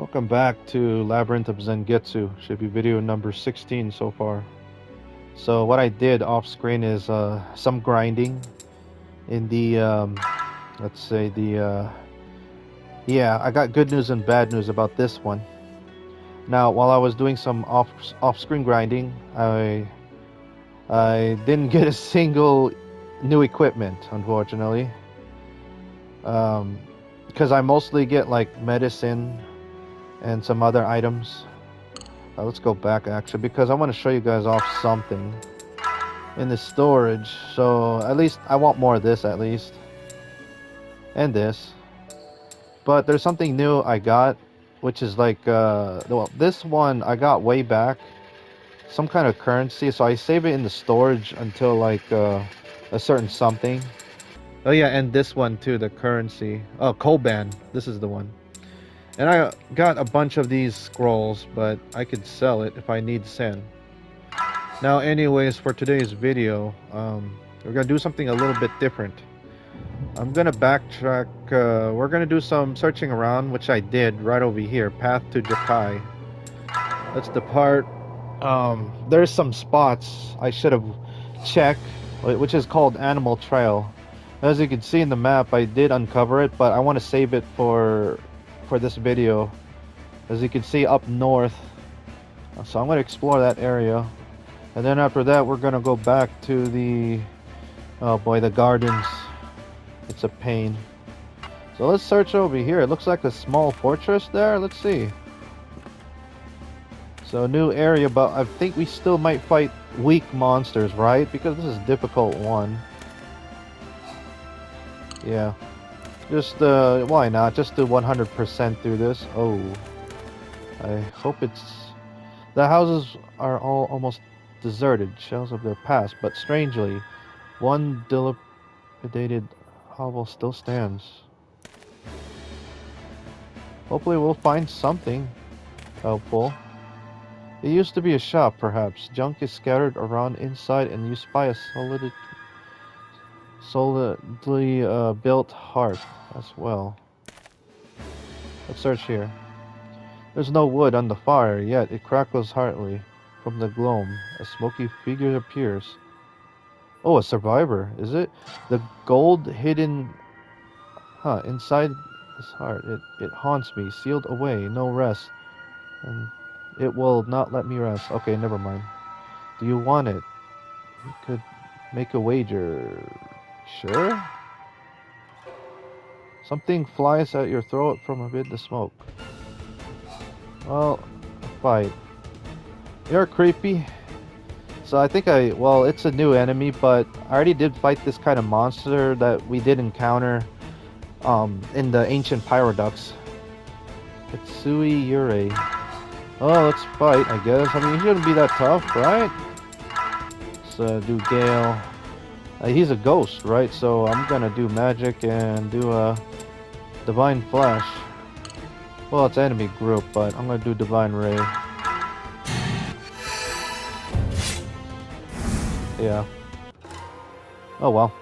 Welcome back to Labyrinth of Zangetsu. Should be video number 16 so far. So what I did off screen is uh, some grinding in the, um, let's say the, uh, yeah, I got good news and bad news about this one. Now, while I was doing some off off-screen grinding, I I didn't get a single new equipment, unfortunately. Um, because I mostly get like medicine and some other items. Uh, let's go back actually because I want to show you guys off something in the storage. So at least I want more of this at least. And this. But there's something new I got which is like uh well this one I got way back some kind of currency so I save it in the storage until like uh, a certain something oh yeah and this one too the currency oh Koban this is the one and I got a bunch of these scrolls but I could sell it if I need sand now anyways for today's video um, we're gonna do something a little bit different I'm gonna backtrack. Uh, we're gonna do some searching around, which I did right over here. Path to Jakai. That's the part. Um, there's some spots I should have checked, which is called Animal Trail. As you can see in the map, I did uncover it, but I want to save it for for this video. As you can see up north, so I'm gonna explore that area, and then after that, we're gonna go back to the oh boy, the gardens. It's a pain. So let's search over here. It looks like a small fortress there. Let's see. So new area, but I think we still might fight weak monsters, right? Because this is difficult one. Yeah. Just, uh, why not? Just do 100% through this. Oh. I hope it's... The houses are all almost deserted, shells of their past, but strangely, one dilapidated hovel still stands. Hopefully we'll find something helpful. It used to be a shop, perhaps. Junk is scattered around inside and you spy a solid, solidly uh, built hearth as well. Let's search here. There's no wood on the fire, yet it crackles heartily. From the gloam, a smoky figure appears. Oh, a survivor, is it? The gold hidden... Huh, inside his heart. It, it haunts me, sealed away, no rest. And it will not let me rest. Okay, never mind. Do you want it? You could make a wager. Sure? Something flies at your throat from amid the smoke. Well, fight. You're creepy. So I think I, well, it's a new enemy, but I already did fight this kind of monster that we did encounter um, in the ancient Pyroducts. Kitsui Yurei. Oh, let's fight, I guess. I mean, he shouldn't be that tough, right? So do Gale. Uh, he's a ghost, right? So I'm gonna do magic and do a Divine Flash. Well, it's enemy group, but I'm gonna do Divine Ray. Yeah. Oh well.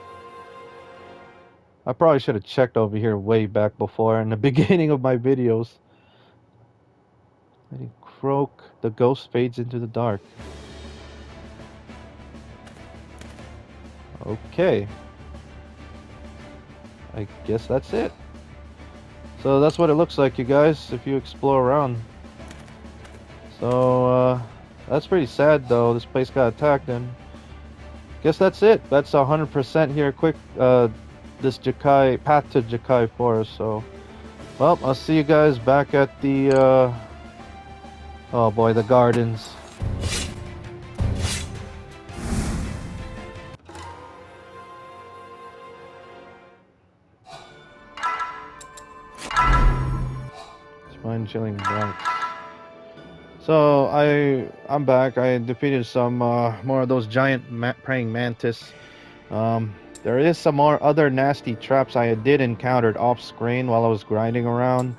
I probably should have checked over here way back before in the beginning of my videos. Letting croak, the ghost fades into the dark. Okay. I guess that's it. So that's what it looks like, you guys, if you explore around. So, uh, that's pretty sad, though. This place got attacked and guess that's it. That's 100% here. Quick, uh, this Jakai path to Jakai Forest. So, well, I'll see you guys back at the. Uh, oh boy, the gardens. Spine-chilling bronx. So I I'm back. I defeated some uh, more of those giant ma praying mantis. Um, there is some more other nasty traps I did encountered off screen while I was grinding around.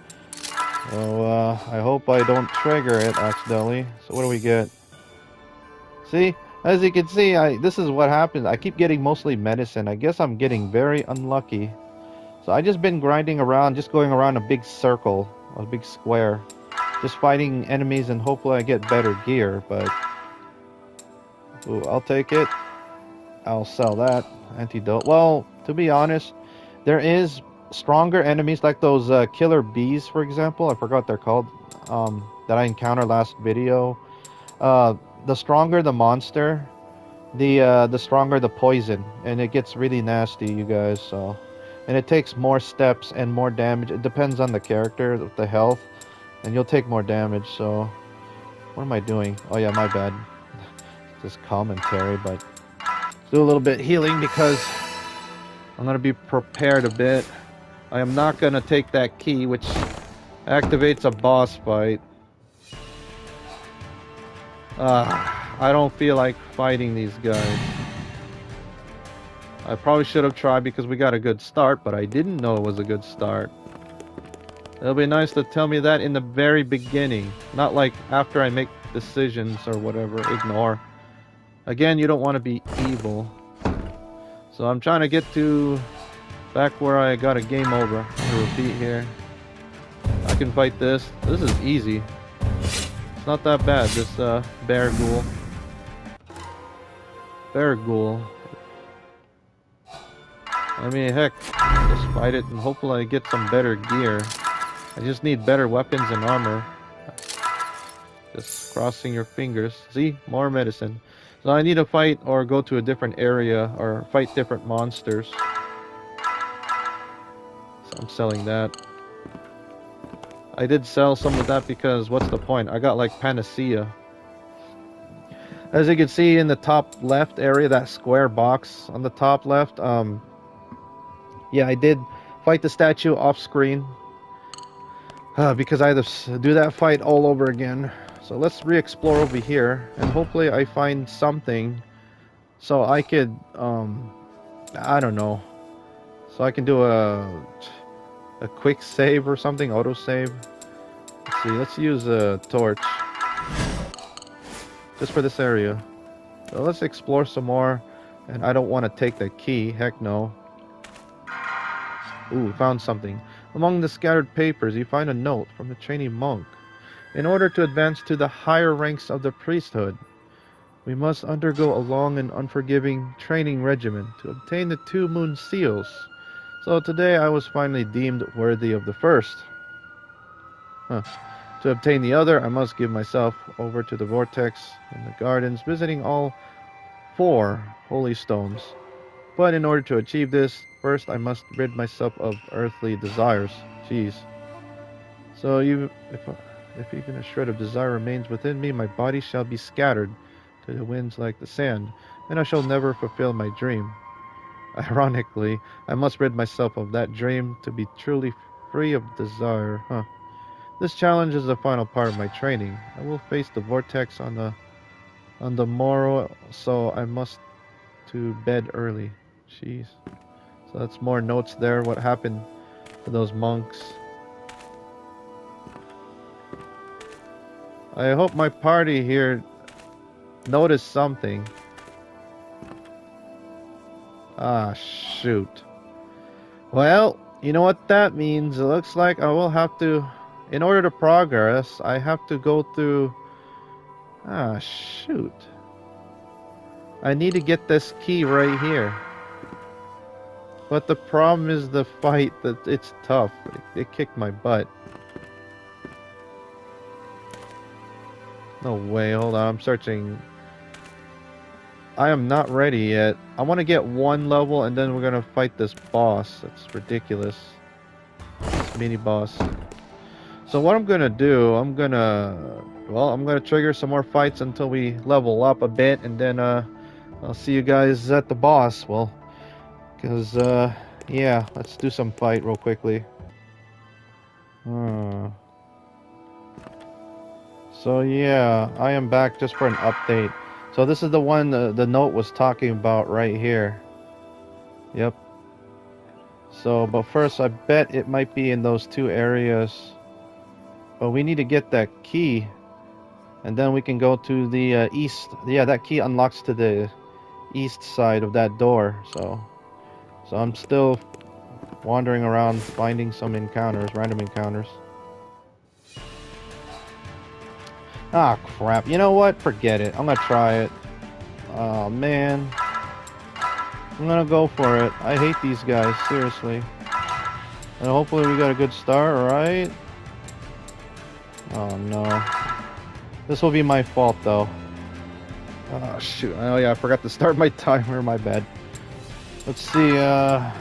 So uh, I hope I don't trigger it accidentally. So what do we get? See, as you can see, I this is what happens. I keep getting mostly medicine. I guess I'm getting very unlucky. So I just been grinding around, just going around a big circle, a big square. just fighting enemies and hopefully I get better gear, but ooh, I'll take it. I'll sell that antidote. Well, to be honest, there is stronger enemies like those uh, killer bees, for example. I forgot they're called. Um, that I encountered last video. Uh, the stronger the monster, the uh, the stronger the poison, and it gets really nasty, you guys. So, and it takes more steps and more damage. It depends on the character, the health, and you'll take more damage. So, what am I doing? Oh yeah, my bad. Just commentary, but do a little bit healing because I'm gonna be prepared a bit. I am not gonna take that key, which activates a boss fight. Ah, I don't feel like fighting these guys. I probably should have tried because we got a good start, but I didn't know it was a good start. It'll be nice to tell me that in the very beginning, not like after I make decisions or whatever, ignore. Again, you don't want to be evil. So I'm trying to get to back where I got a game over. repeat here. I can fight this. This is easy It's not that bad, this uh, Baraghoul. Bear ghoul. I mean, heck, just fight it and hopefully I get some better gear. I just need better weapons and armor. Just crossing your fingers. See? More medicine. So I need to fight or go to a different area or fight different monsters. So I'm selling that. I did sell some of that because what's the point? I got like Panacea. As you can see in the top left area, that square box on the top left, um, yeah, I did fight the statue off screen uh, because I had to do that fight all over again. So let's re-explore over here and hopefully I find something so I could, um, I don't know, so I can do a a quick save or something, auto save. Let's see, let's use a torch. Just for this area. So let's explore some more. And I don't want to take the key, heck no. Ooh, found something. Among the scattered papers, you find a note from the trainee monk. In order to advance to the higher ranks of the priesthood, we must undergo a long and unforgiving training regimen to obtain the two moon seals. So today I was finally deemed worthy of the first. Huh. To obtain the other, I must give myself over to the vortex in the gardens, visiting all four holy stones. But in order to achieve this, first I must rid myself of earthly desires. Jeez. So you, if, if even a shred of desire remains within me, my body shall be scattered to the winds like the sand, and I shall never fulfill my dream. Ironically, I must rid myself of that dream to be truly free of desire, huh? This challenge is the final part of my training. I will face the vortex on the on the morrow, so I must to bed early. Jeez. So that's more notes there, what happened to those monks. I hope my party here noticed something. Ah, shoot. Well, you know what that means. It looks like I will have to, in order to progress, I have to go through... Ah, shoot. I need to get this key right here. But the problem is the fight, that it's tough. It, it kicked my butt. No way, hold on, I'm searching I am not ready yet. I want to get one level and then we're going to fight this boss. That's ridiculous. This mini boss. So what I'm going to do, I'm going to... Well, I'm going to trigger some more fights until we level up a bit and then uh, I'll see you guys at the boss. Well, because, uh, yeah, let's do some fight real quickly. Hmm. So yeah, I am back just for an update. So this is the one the, the note was talking about right here. Yep. So, but first I bet it might be in those two areas. But we need to get that key. And then we can go to the uh, east. Yeah, that key unlocks to the east side of that door. So, so I'm still wandering around finding some encounters, random encounters. Ah, crap. You know what? Forget it. I'm gonna try it. Oh, man. I'm gonna go for it. I hate these guys, seriously. And hopefully we got a good start, right? Oh, no. This will be my fault, though. Oh, shoot. Oh, yeah, I forgot to start my timer. My bad. Let's see, uh...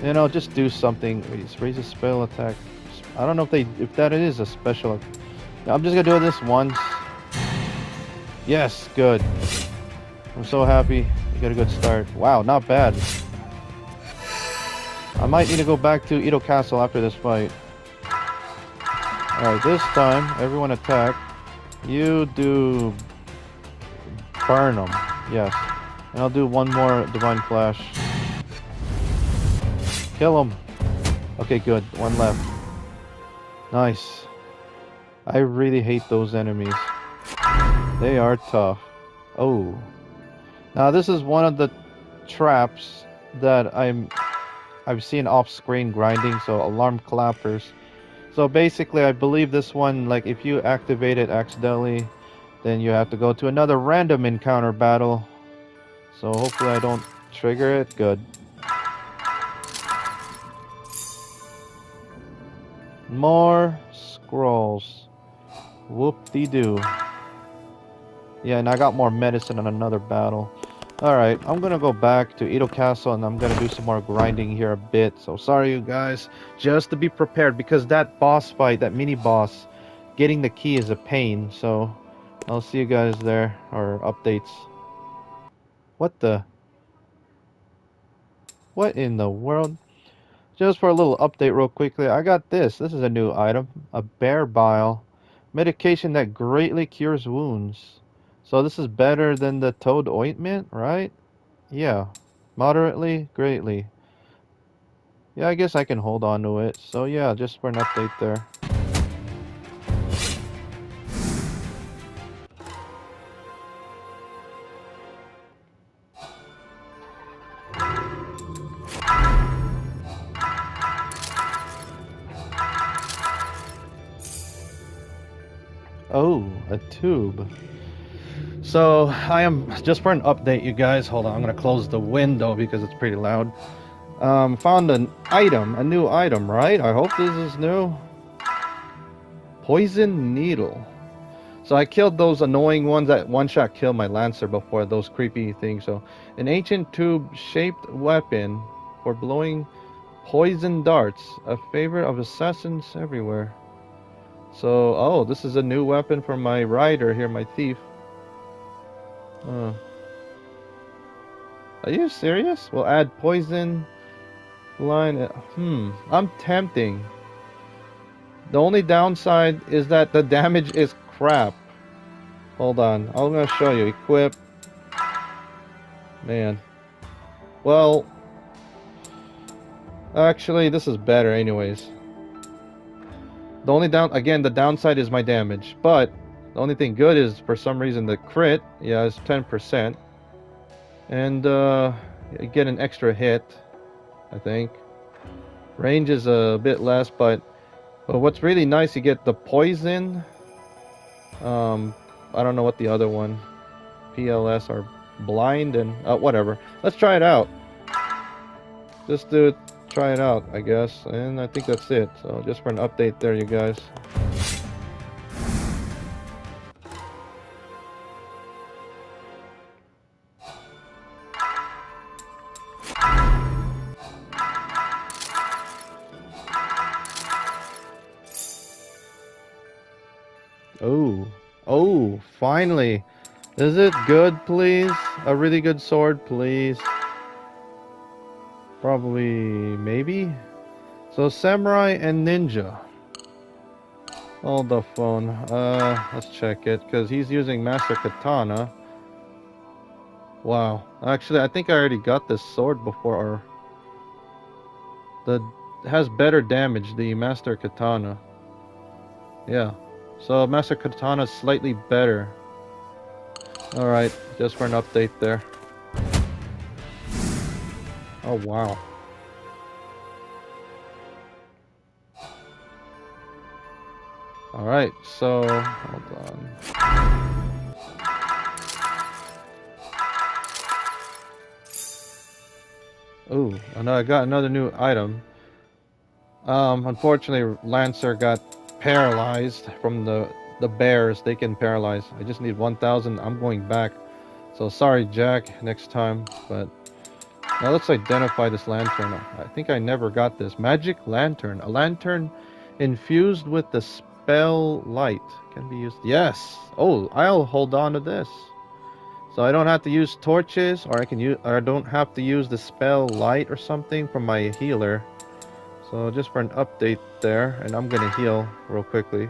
You know, just do something. Raise a spell attack. I don't know if they if that is a special. I'm just gonna do this once. Yes, good. I'm so happy. We got a good start. Wow, not bad. I might need to go back to Edo Castle after this fight. Alright, this time, everyone attack. You do... Burn them. Yes. And I'll do one more Divine Flash. Kill him. Okay, good. One left. Nice. I really hate those enemies. They are tough. Oh. Now this is one of the traps that I'm I've seen off screen grinding, so alarm clappers. So basically I believe this one like if you activate it accidentally then you have to go to another random encounter battle. So hopefully I don't trigger it. Good. More scrolls. Whoop-de-doo. Yeah, and I got more medicine in another battle. Alright, I'm gonna go back to Edo Castle and I'm gonna do some more grinding here a bit. So sorry you guys, just to be prepared because that boss fight, that mini boss, getting the key is a pain. So I'll see you guys there, or updates. What the? What in the world? Just for a little update real quickly, I got this. This is a new item. A bear bile. Medication that greatly cures wounds. So this is better than the toad ointment, right? Yeah. Moderately, greatly. Yeah, I guess I can hold on to it. So yeah, just for an update there. A tube. So, I am, just for an update, you guys, hold on, I'm going to close the window because it's pretty loud. Um, found an item, a new item, right? I hope this is new. Poison Needle. So I killed those annoying ones that one-shot killed my Lancer before, those creepy things. So, an ancient tube-shaped weapon for blowing poison darts, a favorite of assassins everywhere. So, oh, this is a new weapon for my rider here, my thief. Are you serious? We'll add poison line. Uh, hmm, I'm tempting. The only downside is that the damage is crap. Hold on, I'm gonna show you. Equip. Man. Well, actually, this is better anyways. The only down again, the downside is my damage, but the only thing good is for some reason the crit, yeah, is 10%. And uh, get an extra hit, I think. Range is a bit less, but, but what's really nice, you get the poison. Um, I don't know what the other one, PLS or blind and uh, whatever. Let's try it out. Just do it try it out, I guess. And I think that's it. So just for an update there, you guys. Oh, oh, finally. Is it good, please? A really good sword, please. Probably, maybe? So, Samurai and Ninja. Hold the phone. Uh, let's check it, because he's using Master Katana. Wow. Actually, I think I already got this sword before, or... The has better damage, the Master Katana. Yeah. So, Master Katana is slightly better. Alright, just for an update there. Oh, wow. Alright, so hold on. Ooh, I know I got another new item. Um, unfortunately, Lancer got paralyzed from the the bears. They can paralyze. I just need 1,000. I'm going back. So sorry, Jack. Next time, but now let's identify this lantern. I think I never got this magic lantern. A lantern infused with the spell light can be used. Yes. Oh, I'll hold on to this. So I don't have to use torches, or I can use, or I don't have to use the spell light or something from my healer. So just for an update there, and I'm gonna heal real quickly.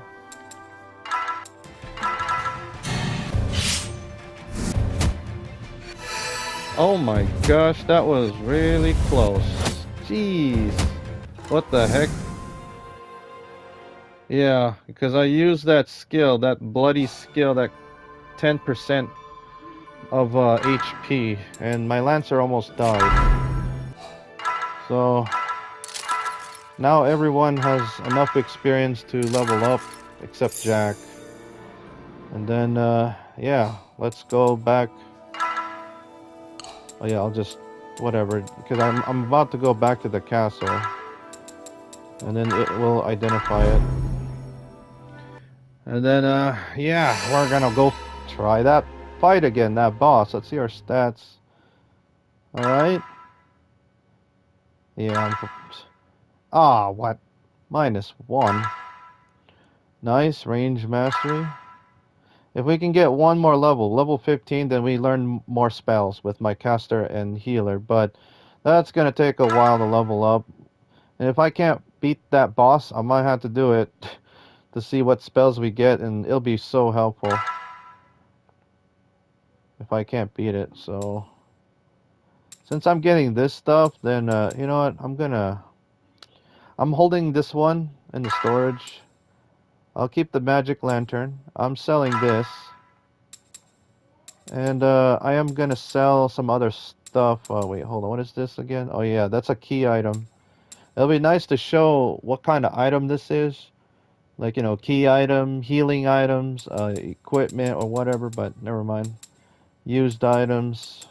Oh my gosh, that was really close. Jeez. What the heck? Yeah, because I used that skill, that bloody skill, that 10% of uh, HP, and my Lancer almost died. So, now everyone has enough experience to level up, except Jack. And then, uh, yeah, let's go back. Oh yeah, I'll just, whatever, because I'm, I'm about to go back to the castle. And then it will identify it. And then, uh, yeah, we're gonna go try that fight again, that boss. Let's see our stats. Alright. Yeah, I'm... Ah, what? Minus one. Nice, range mastery. If we can get one more level, level 15, then we learn more spells with my caster and healer. But that's going to take a while to level up. And if I can't beat that boss, I might have to do it to see what spells we get. And it'll be so helpful if I can't beat it. So since I'm getting this stuff, then uh, you know what? I'm gonna I'm holding this one in the storage. I'll keep the magic lantern. I'm selling this. And uh, I am gonna sell some other stuff. Oh wait, hold on. What is this again? Oh yeah, that's a key item. It'll be nice to show what kind of item this is. Like, you know, key item, healing items, uh, equipment, or whatever, but never mind used items.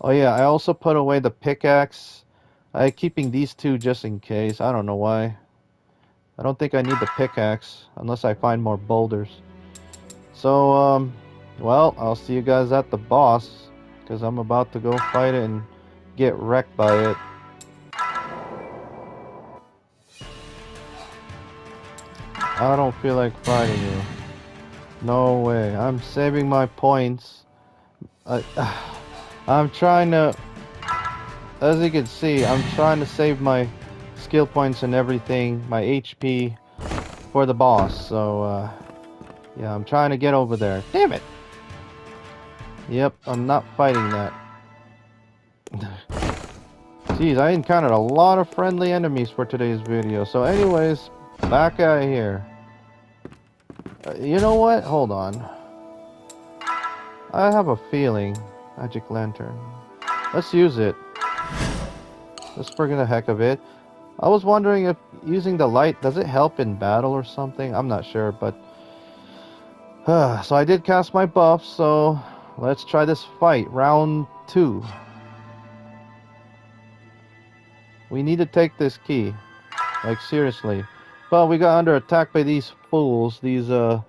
Oh yeah, I also put away the pickaxe. I keeping these two just in case. I don't know why. I don't think I need the pickaxe unless I find more boulders. So, um, well, I'll see you guys at the boss because I'm about to go fight it and get wrecked by it. I don't feel like fighting you. No way. I'm saving my points. I, I'm trying to... As you can see, I'm trying to save my skill points and everything, my HP, for the boss. So, uh, yeah, I'm trying to get over there. Damn it! Yep, I'm not fighting that. Jeez, I encountered a lot of friendly enemies for today's video. So anyways, back out of here. Uh, you know what? Hold on. I have a feeling. Magic lantern. Let's use it. Just for the heck of it. I was wondering if using the light, does it help in battle or something? I'm not sure, but... So I did cast my buff, so let's try this fight. Round two. We need to take this key. Like, seriously. But we got under attack by these fools, these, uh...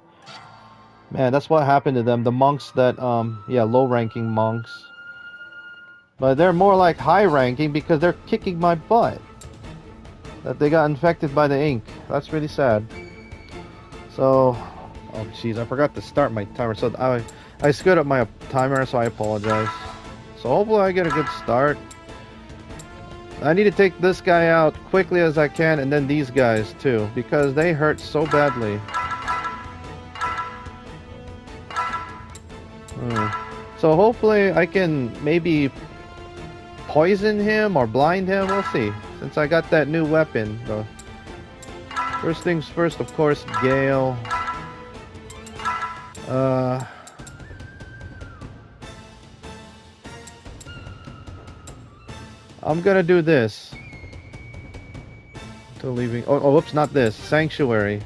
Man, that's what happened to them. The monks that, um, yeah, low-ranking monks. But they're more like high-ranking because they're kicking my butt. That they got infected by the ink. That's really sad. So, oh jeez, I forgot to start my timer. So I, I screwed up my timer, so I apologize. So hopefully I get a good start. I need to take this guy out quickly as I can and then these guys too because they hurt so badly. Hmm. So hopefully I can maybe poison him or blind him. We'll see. Since I got that new weapon. So first things first, of course, Gale. Uh... I'm gonna do this. To leaving. Oh, oh, whoops, not this. Sanctuary.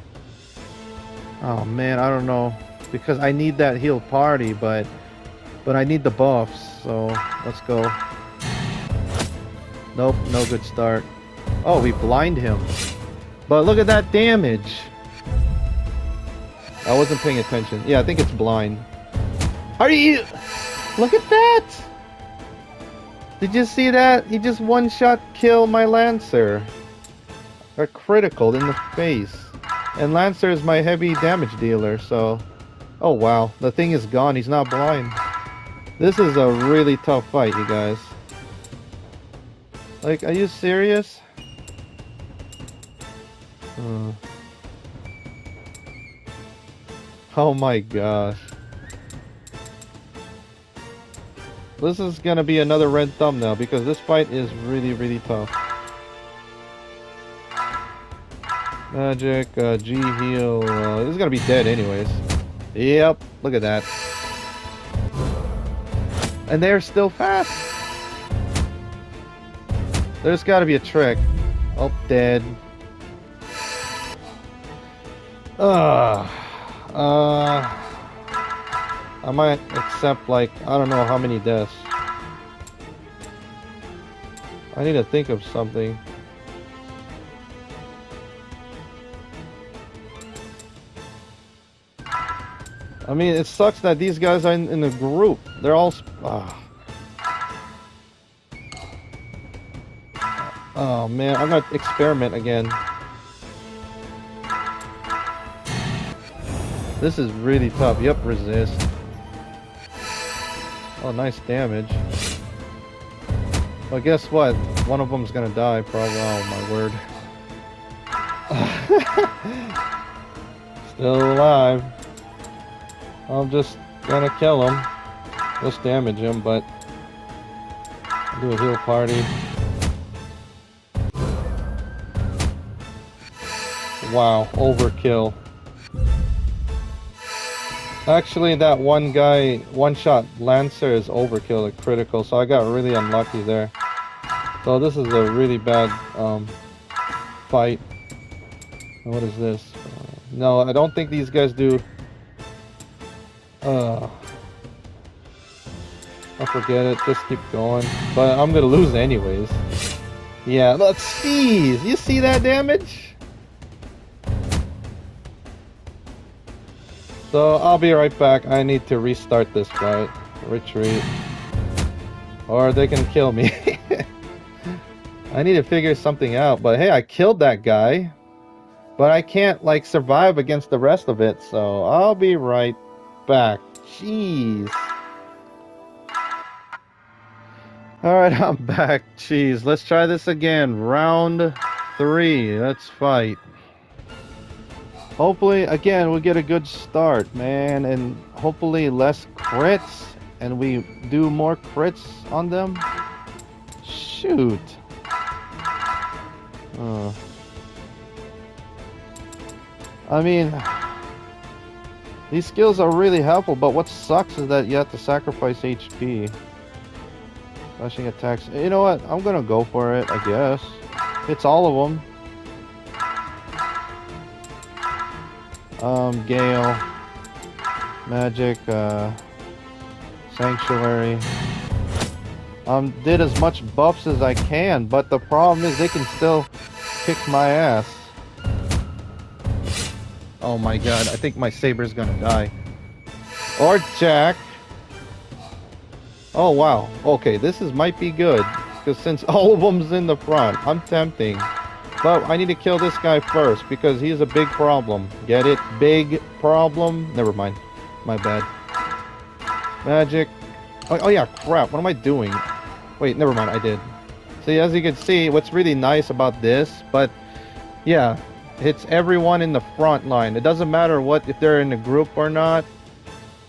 Oh man, I don't know. Because I need that heal party, but but I need the buffs, so let's go. Nope, no good start. Oh, we blind him. But look at that damage. I wasn't paying attention. Yeah, I think it's blind. Are you... Look at that! Did you see that? He just one-shot killed my Lancer. A critical in the face. And Lancer is my heavy damage dealer, so... Oh wow, the thing is gone, he's not blind. This is a really tough fight, you guys. Like, are you serious? Uh. Oh my gosh. This is gonna be another red thumbnail because this fight is really, really tough. Magic, uh, G heal. Uh, this is gonna be dead anyways. Yep, look at that. And they're still fast. There's gotta be a trick. Oh, dead. Ugh. Uh, I might accept like, I don't know how many deaths. I need to think of something. I mean, it sucks that these guys are in, in a group. They're all... Uh. Oh man, I'm gonna experiment again. This is really tough. Yep, resist. Oh, nice damage. Well, guess what? One of them's gonna die, probably. Oh, my word. Still alive. I'm just gonna kill him. Just damage him, but... do a heal party. Wow, overkill. Actually, that one guy, one-shot Lancer is overkill, a critical, so I got really unlucky there. So this is a really bad um, fight. What is this? No, I don't think these guys do uh, I forget it. Just keep going. But I'm gonna lose anyways. Yeah, let's sneeze. You see that damage? So I'll be right back. I need to restart this fight. Retreat. Or they can kill me. I need to figure something out. But hey, I killed that guy. But I can't like survive against the rest of it. So I'll be right back. Jeez. Alright, I'm back. Jeez, let's try this again. Round three. Let's fight. Hopefully, again, we get a good start, man. And hopefully less crits. And we do more crits on them. Shoot. Uh. I mean... These skills are really helpful, but what sucks is that you have to sacrifice HP. Slashing attacks. You know what? I'm gonna go for it, I guess. It's all of them. Um, Gale. Magic, uh... Sanctuary. Um, did as much buffs as I can, but the problem is they can still kick my ass. Oh my god, I think my Saber's gonna die. Or Jack. Oh wow, okay, this is might be good. Because since all of them's in the front, I'm tempting. But I need to kill this guy first, because he's a big problem. Get it? Big problem? Never mind. My bad. Magic. Oh, oh yeah, crap, what am I doing? Wait, never mind, I did. See, as you can see, what's really nice about this, but yeah, hits everyone in the front line. It doesn't matter what if they're in a group or not.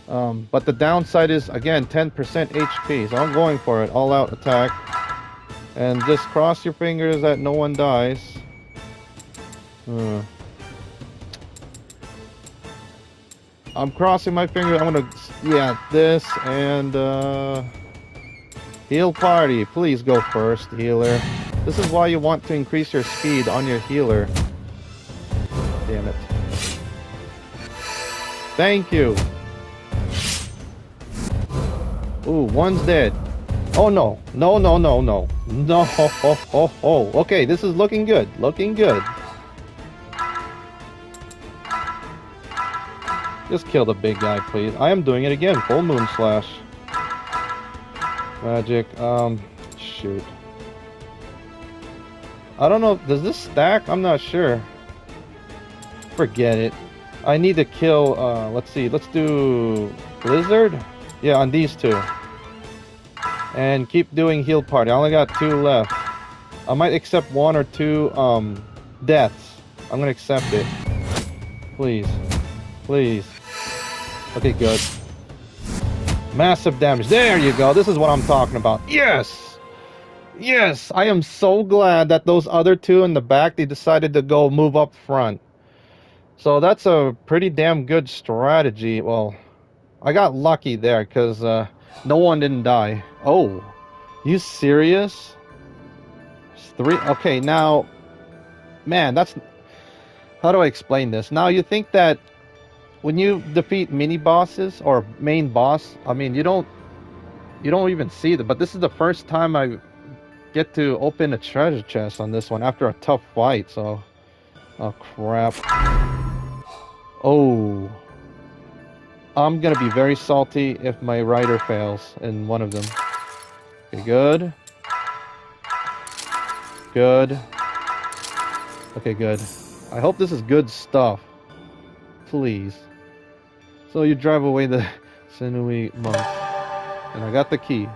Um, but the downside is again 10% HP. So I'm going for it. All out attack. And just cross your fingers that no one dies. Uh. I'm crossing my fingers. I'm gonna, yeah, this and uh, heal party. Please go first, healer. This is why you want to increase your speed on your healer damn it. Thank you. Ooh, one's dead. Oh no. No, no, no, no. No. Oh, oh, oh. Okay, this is looking good. Looking good. Just kill the big guy, please. I am doing it again. Full moon slash. Magic. Um, shoot. I don't know. Does this stack? I'm not sure. Forget it. I need to kill, uh, let's see. Let's do Blizzard? Yeah, on these two. And keep doing heal party. I only got two left. I might accept one or two, um, deaths. I'm gonna accept it. Please. Please. Okay, good. Massive damage. There you go. This is what I'm talking about. Yes! Yes! I am so glad that those other two in the back, they decided to go move up front. So that's a pretty damn good strategy. Well, I got lucky there because uh, no one didn't die. Oh, you serious? It's three. Okay, now, man, that's. How do I explain this? Now you think that when you defeat mini bosses or main boss, I mean, you don't you don't even see them. But this is the first time I get to open a treasure chest on this one after a tough fight. So, oh crap. Oh. I'm gonna be very salty if my rider fails in one of them. Okay, good. Good. Okay, good. I hope this is good stuff. Please. So you drive away the sinewy monk. And I got the key.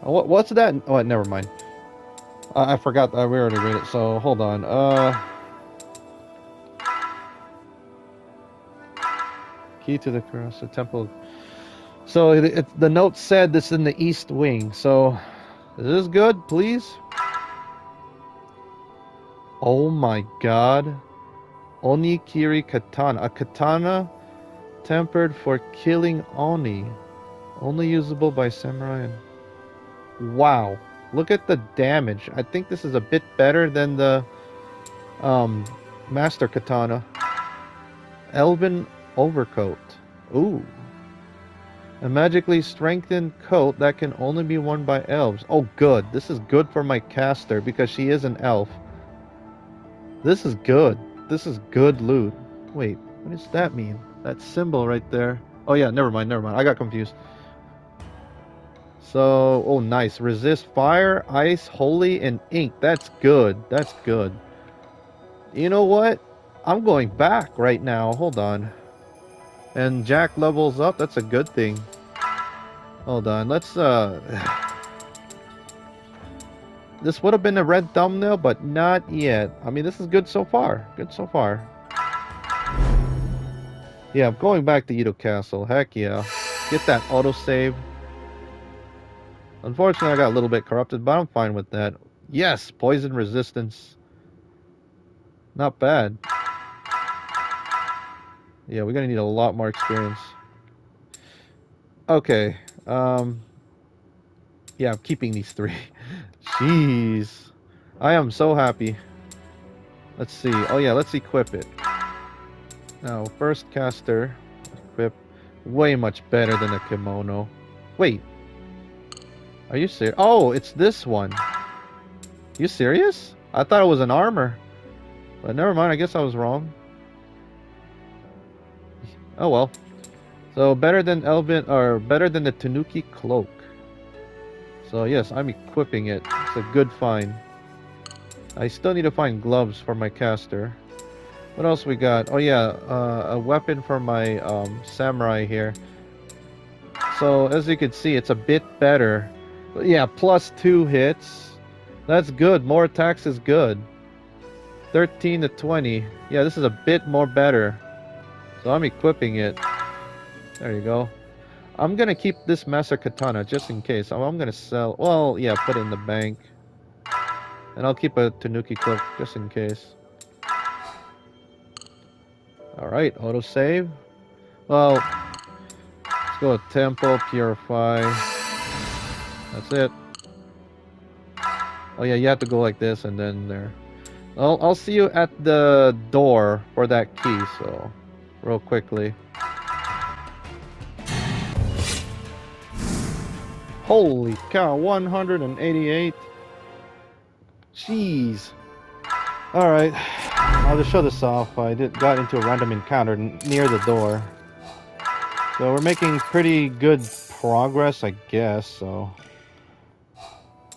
What, what's that? Oh, never mind. I, I forgot. Uh, we already read it. So hold on. Uh, key to the cross, temple. So it, it, the note said this in the east wing. So is this good, please? Oh my god. Onikiri Katana. A katana tempered for killing Oni. Only usable by samurai. Wow. Look at the damage. I think this is a bit better than the um, Master Katana. Elven Overcoat. Ooh. A magically strengthened coat that can only be worn by elves. Oh, good. This is good for my caster because she is an elf. This is good. This is good loot. Wait, what does that mean? That symbol right there. Oh yeah, never mind, never mind. I got confused. So, oh nice. Resist fire, ice, holy, and ink. That's good. That's good. You know what? I'm going back right now. Hold on. And Jack levels up. That's a good thing. Hold on. Let's, uh... This would have been a red thumbnail, but not yet. I mean, this is good so far. Good so far. Yeah, I'm going back to Edo Castle. Heck yeah. Get that autosave. Unfortunately, I got a little bit corrupted, but I'm fine with that. Yes, poison resistance. Not bad. Yeah, we're gonna need a lot more experience. Okay. Um. Yeah, I'm keeping these three. Jeez. I am so happy. Let's see. Oh yeah, let's equip it. Now, first caster. Equip. Way much better than a kimono. Wait. Are you serious? Oh, it's this one. You serious? I thought it was an armor. But never mind, I guess I was wrong. Oh well. So better than Elven or better than the Tanuki cloak. So yes, I'm equipping it. It's a good find. I still need to find gloves for my caster. What else we got? Oh yeah, uh, a weapon for my um, samurai here. So as you can see, it's a bit better. But yeah, plus two hits. That's good. More attacks is good. 13 to 20. Yeah, this is a bit more better. So I'm equipping it. There you go. I'm gonna keep this Master Katana just in case. I'm, gonna sell. Well, yeah, put it in the bank. And I'll keep a Tanuki cloak just in case. Alright, autosave. Well, let's go to Temple, Purify. That's it. Oh yeah, you have to go like this and then there. I'll, I'll see you at the door for that key, so real quickly. Holy cow, 188. Jeez. Alright, I'll just show this off. I did, got into a random encounter near the door. So we're making pretty good progress, I guess, so...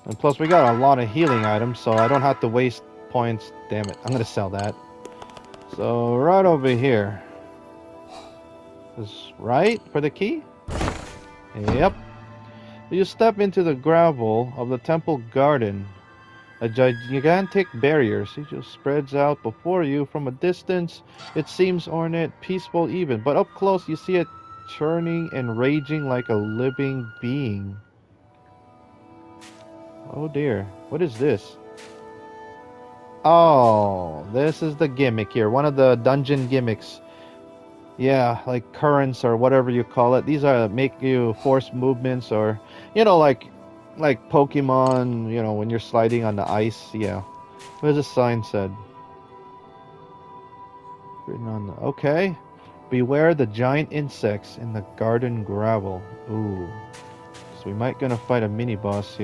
And plus we got a lot of healing items, so I don't have to waste points. Damn it, I'm gonna sell that. So right over here. Is right for the key? Yep. You step into the gravel of the temple garden. A gigantic barrier just spreads out before you from a distance. It seems ornate, peaceful even, but up close you see it churning and raging like a living being. Oh dear, what is this? Oh, this is the gimmick here. One of the dungeon gimmicks. Yeah, like currents or whatever you call it. These are make you force movements or, you know, like like Pokemon, you know, when you're sliding on the ice. Yeah. What does sign said? Written on the... Okay. Beware the giant insects in the garden gravel. Ooh. So we might gonna fight a mini boss.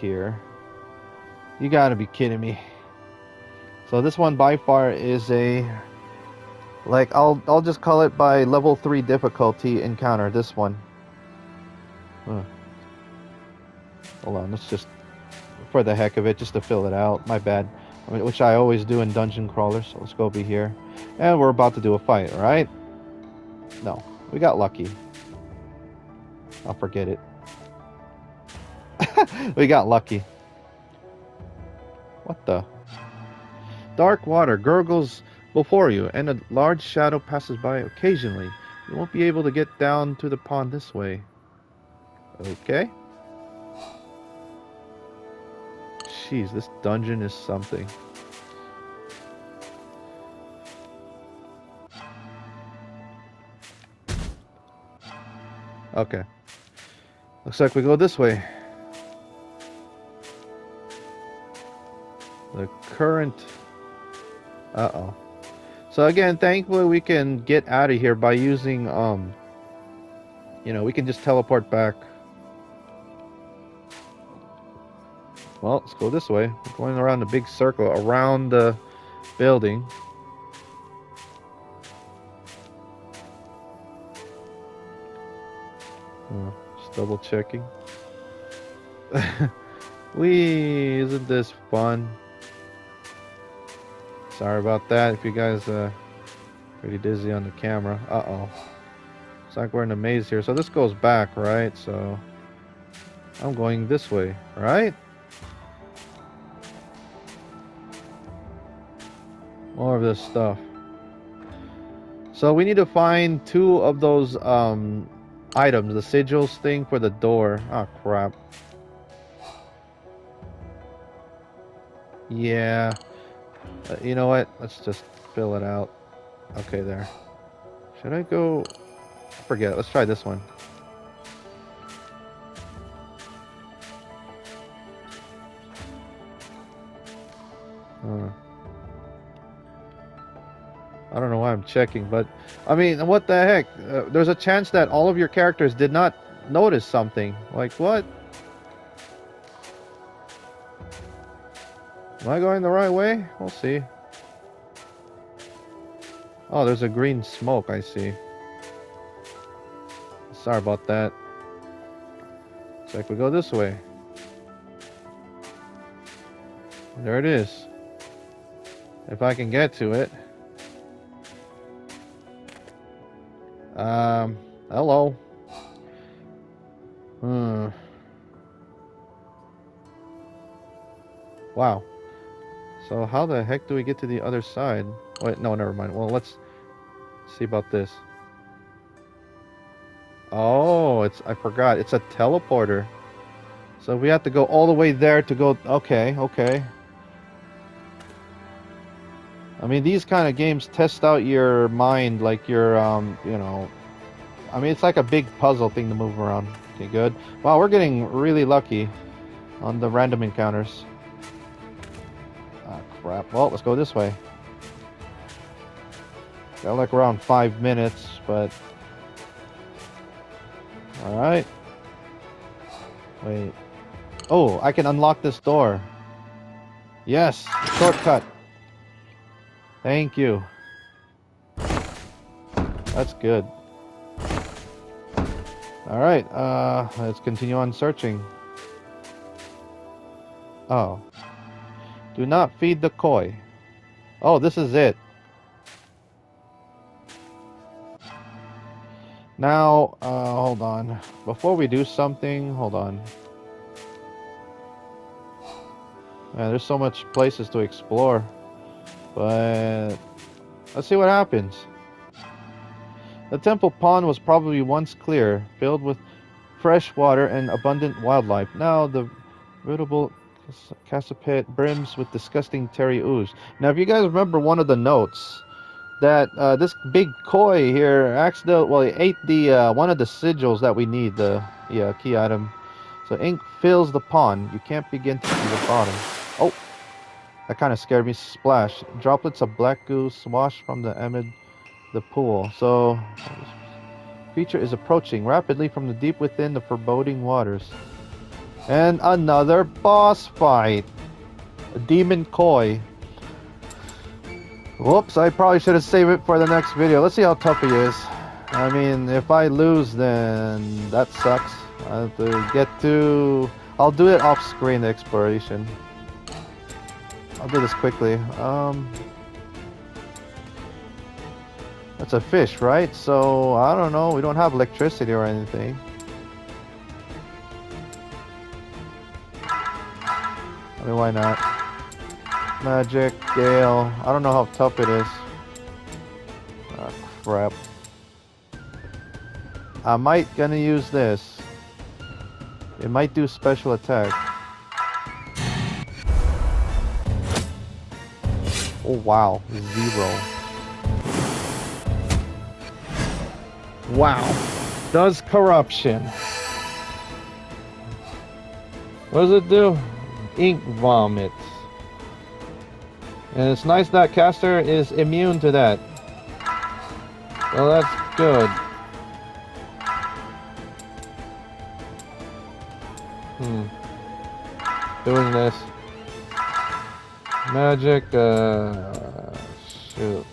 Here. You gotta be kidding me. So this one by far is a like I'll I'll just call it by level 3 difficulty encounter this one. Huh. Hold on, let's just for the heck of it just to fill it out. My bad. I mean, which I always do in dungeon crawlers. So let's go over here. And we're about to do a fight, right? No, we got lucky. I'll forget it. we got lucky. What the? Dark water gurgles before you, and a large shadow passes by occasionally. You won't be able to get down to the pond this way. Okay. Jeez, this dungeon is something. Okay. Looks like we go this way. The current... Uh-oh. So again, thankfully we can get out of here by using, um... You know, we can just teleport back. Well, let's go this way. We're going around the big circle, around the building. Oh, just double checking. Wee, isn't this fun? Sorry about that if you guys uh pretty dizzy on the camera. Uh-oh. It's like we're in a maze here. So this goes back, right? So I'm going this way, right? More of this stuff. So we need to find two of those um items, the sigils thing for the door. Oh crap. Yeah. Uh, you know what? Let's just fill it out. Okay, there. Should I go... Forget it. Let's try this one. Uh, I don't know why I'm checking, but... I mean, what the heck? Uh, there's a chance that all of your characters did not notice something. Like, what? Am I going the right way? We'll see. Oh, there's a green smoke, I see. Sorry about that. Looks like we go this way. There it is. If I can get to it. Um, hello. Hmm. Wow. So how the heck do we get to the other side? Wait, no, never mind. Well, let's see about this. Oh, it's I forgot. It's a teleporter. So we have to go all the way there to go... Okay, okay. I mean, these kind of games test out your mind, like your, um, you know... I mean, it's like a big puzzle thing to move around. Okay, good. Wow, we're getting really lucky on the random encounters. Crap. Well, let's go this way. Got like around five minutes, but... Alright. Wait. Oh, I can unlock this door. Yes, shortcut. Thank you. That's good. Alright, uh, let's continue on searching. Oh. Do not feed the koi. Oh, this is it. Now, uh, hold on. Before we do something, hold on. Man, there's so much places to explore. But, let's see what happens. The temple pond was probably once clear, filled with fresh water and abundant wildlife. Now the veritable Casapet brims with disgusting terry ooze. Now, if you guys remember one of the notes, that uh, this big koi here accidentally well he ate the uh, one of the sigils that we need the yeah key item. So ink fills the pond. You can't begin to see the bottom. Oh that kind of scared me. Splash. Droplets of black goo swash from the amid the pool. So creature is approaching rapidly from the deep within the foreboding waters and another boss fight a demon koi Whoops, I probably should have saved it for the next video. Let's see how tough he is. I mean, if I lose, then that sucks. I have to get to... I'll do it off screen, the exploration. I'll do this quickly. Um, That's a fish, right? So, I don't know. We don't have electricity or anything. I mean, why not? Magic, Gale. I don't know how tough it is. Ah, crap. I might gonna use this. It might do special attack. Oh wow, zero. Wow. Does corruption. What does it do? Ink vomit. And it's nice that Caster is immune to that. Well, that's good. Hmm. Doing this. Magic, uh... Shoot.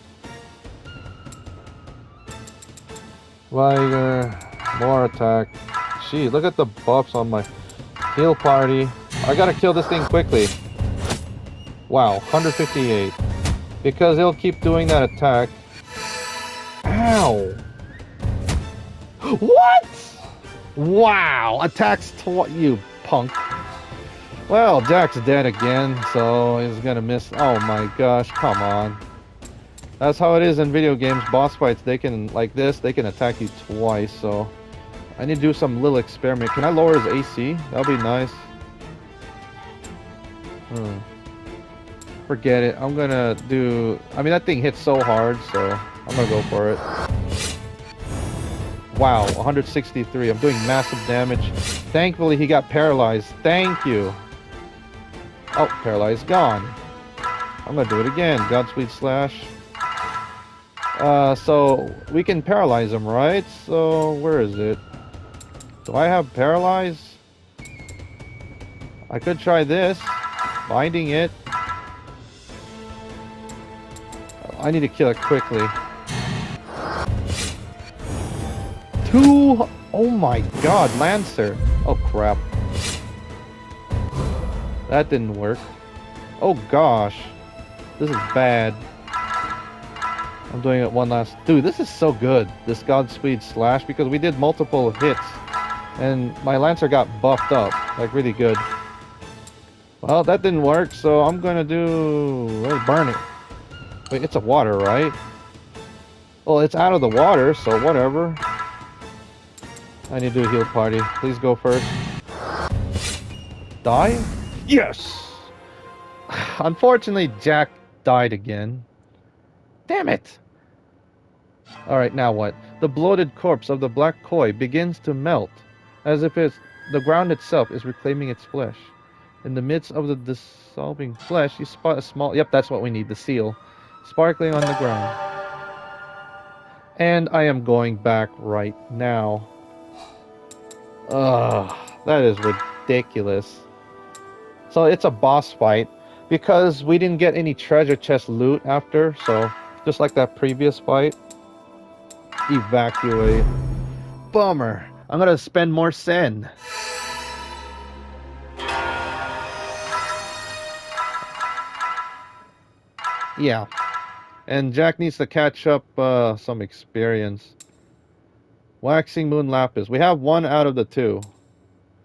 Liger, more attack. Gee, look at the buffs on my heal party. I gotta kill this thing quickly. Wow, 158. Because he'll keep doing that attack. Ow! What? Wow! Attacks to you punk. Well, Jack's dead again, so he's gonna miss. Oh my gosh, come on. That's how it is in video games. Boss fights, they can, like this, they can attack you twice, so... I need to do some little experiment. Can I lower his AC? That'll be nice. Hmm forget it. I'm gonna do... I mean, that thing hits so hard, so I'm gonna go for it. Wow, 163. I'm doing massive damage. Thankfully, he got paralyzed. Thank you. Oh, paralyzed, gone. I'm gonna do it again. Godspeed Slash. Uh, so, we can paralyze him, right? So, where is it? Do I have paralyze? I could try this. Binding it. I need to kill it quickly. Two... Oh my god, Lancer. Oh crap. That didn't work. Oh gosh. This is bad. I'm doing it one last... Dude, this is so good. This Godspeed Slash because we did multiple hits. And my Lancer got buffed up. Like really good. Well, that didn't work, so I'm gonna do... Let's burn it. Wait, it's a water, right? Well, it's out of the water, so whatever. I need to do a heal party. Please go first. Die? Yes! Unfortunately, Jack died again. Damn it! Alright, now what? The bloated corpse of the black koi begins to melt, as if it's, the ground itself is reclaiming its flesh. In the midst of the dissolving flesh. You spot a small... Yep, that's what we need. The seal. Sparkling on the ground. And I am going back right now. Ugh, that is ridiculous. So it's a boss fight. Because we didn't get any treasure chest loot after, so just like that previous fight. Evacuate. Bummer. I'm gonna spend more sen. Yeah. And Jack needs to catch up uh, some experience. Waxing Moon Lapis. We have one out of the two.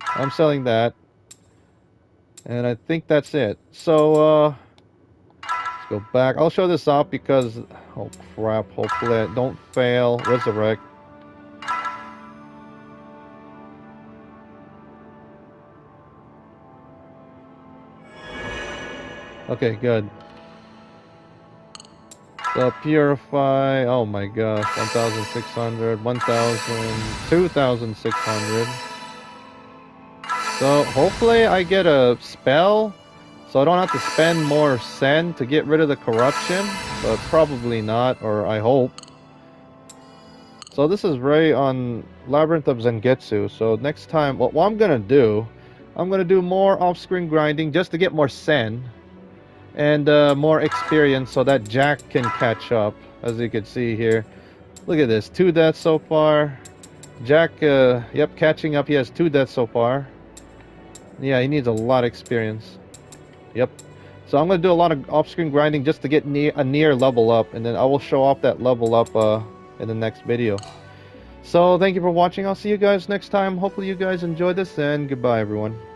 I'm selling that. And I think that's it. So, uh, let's go back. I'll show this off because, oh crap, hopefully I don't fail. Resurrect. Okay, good. So purify, oh my gosh, 1,600, 1,000, 2,600. So hopefully I get a spell, so I don't have to spend more sen to get rid of the corruption, but probably not, or I hope. So this is right on Labyrinth of Zangetsu, so next time, what, what I'm gonna do, I'm gonna do more off-screen grinding just to get more sen, and uh, more experience so that Jack can catch up, as you can see here. Look at this, two deaths so far. Jack, uh, yep, catching up, he has two deaths so far. Yeah, he needs a lot of experience. Yep. So I'm going to do a lot of off-screen grinding just to get near a near level up, and then I will show off that level up uh, in the next video. So thank you for watching. I'll see you guys next time. Hopefully you guys enjoyed this, and goodbye everyone.